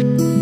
Bye.